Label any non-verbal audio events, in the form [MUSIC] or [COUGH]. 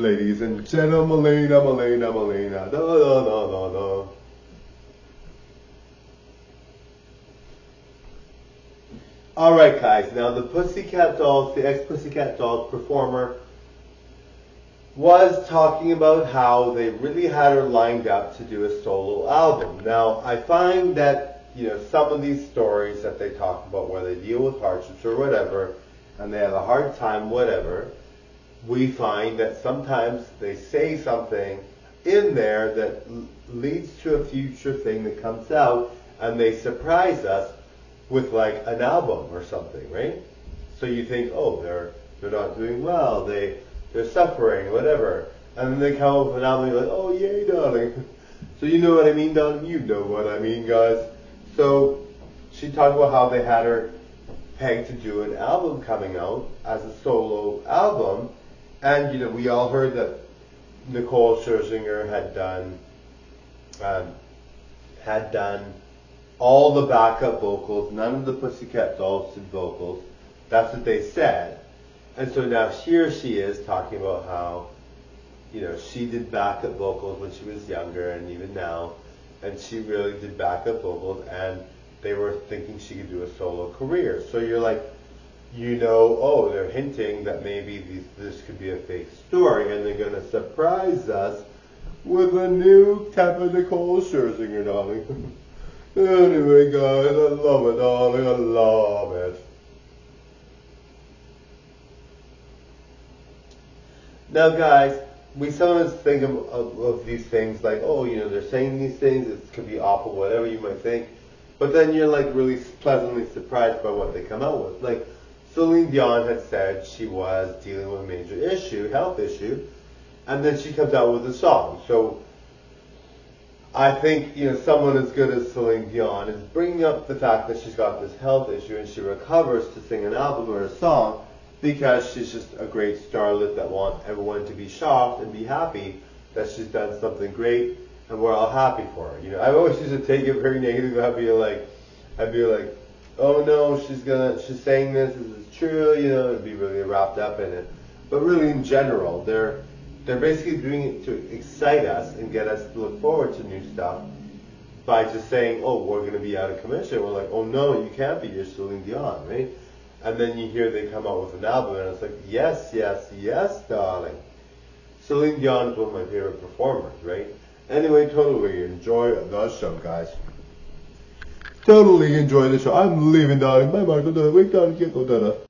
ladies and gentlemen, Melina, Melina, Melina, da da da da da. Alright guys, now the Pussycat Dolls, the ex-Pussycat Dolls performer was talking about how they really had her lined up to do a solo album. Now, I find that, you know, some of these stories that they talk about where they deal with hardships or whatever, and they have a hard time, whatever, we find that sometimes they say something in there that leads to a future thing that comes out, and they surprise us with like an album or something, right? So you think, oh, they're they're not doing well, they they're suffering, whatever, and then they come up with an album, you're like, oh yay, darling. [LAUGHS] So you know what I mean, darling? You know what I mean, guys. So she talked about how they had her pegged to do an album coming out as a solo album, and you know we all heard that Nicole Scherzinger had done um, had done all the backup vocals, none of the Pussycat Dolls did vocals. That's what they said. And so now here she is talking about how, you know, she did backup vocals when she was younger and even now, and she really did backup vocals, and they were thinking she could do a solo career. So you're like, you know, oh, they're hinting that maybe these, this could be a fake story, and they're going to surprise us with a new type of Nicole Scherzinger, darling. [LAUGHS] anyway, guys, I love it, darling. I love it. Now, guys, we sometimes think of, of, of, these things like, oh, you know, they're saying these things, it could be awful, whatever you might think. But then you're like really pleasantly surprised by what they come out with. Like, Celine Dion had said she was dealing with a major issue, health issue, and then she comes out with a song. So I think you know someone as good as Celine Dion is bringing up the fact that she's got this health issue and she recovers to sing an album or a song because she's just a great starlet that wants everyone to be shocked and be happy that she's done something great and we're all happy for her. You know, I always used to take it very negative. I'd be like, I'd be like, oh no, she's gonna, she's saying this, this is true? You know, I'd be really wrapped up in it. But really, in general, they're they're basically doing it to excite us and get us to look forward to new stuff by just saying, oh, we're going to be out of commission. We're like, oh no, you can't be. You're Celine Dion, right? And then you hear they come out with an album, and it's like, yes, yes, yes, darling. Celine Dion is one of my favorite performers, right? Anyway, totally enjoy the show, guys. Totally enjoy the show. I'm leaving, darling. Bye, Michael. Wait, darling. Get go,